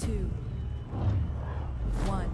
two, one.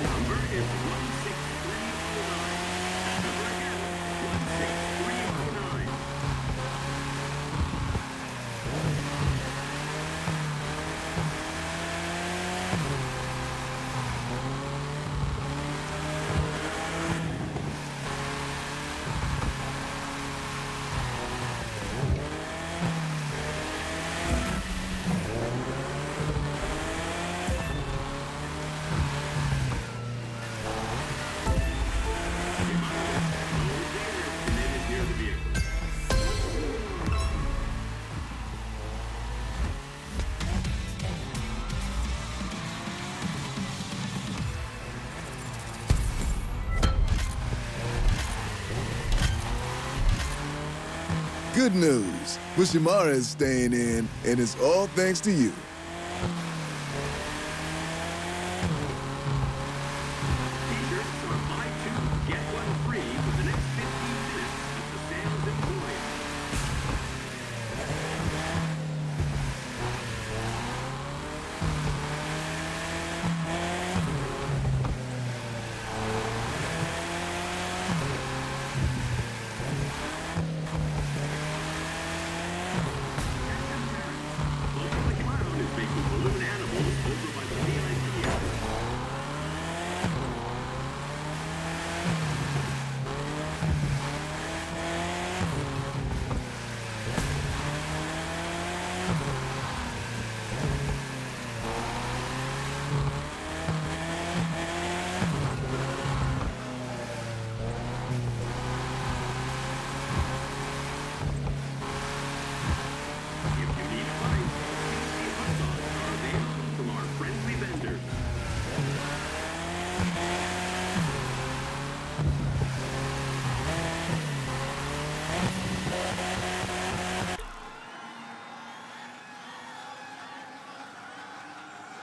Number is 16309. That number again, 16309. Committed Good news. Bushimara is staying in, and it's all thanks to you.